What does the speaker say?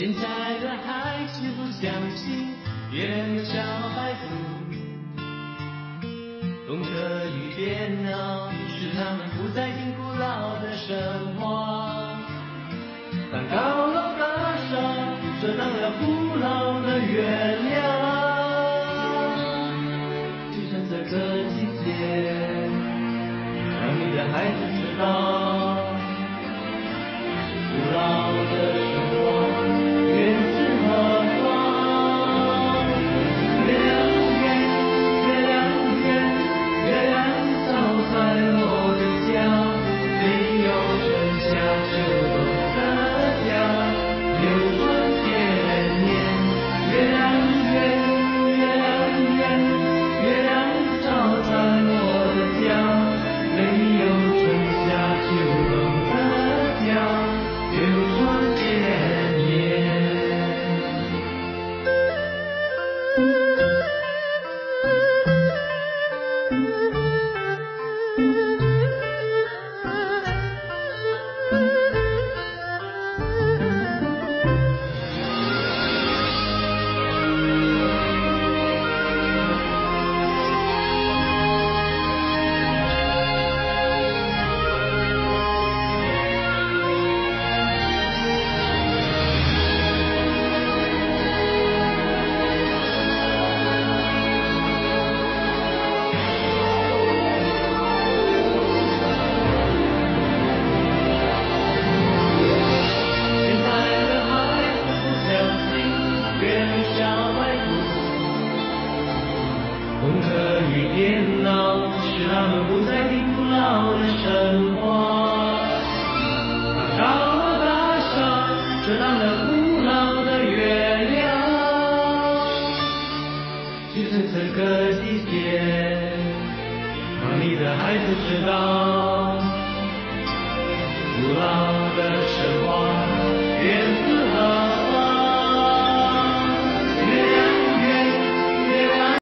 现在的孩子不相信月亮有小白兔，懂得与电脑使他们不再听古老的神话。当高楼大厦遮挡了古老的月亮，就像这个季节，让你的孩子知道，与电脑使他们不再听古老的神话。高楼大厦遮挡了古老的月亮，就在这个季节，让你的孩子知道。